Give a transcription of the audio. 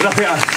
Gracias.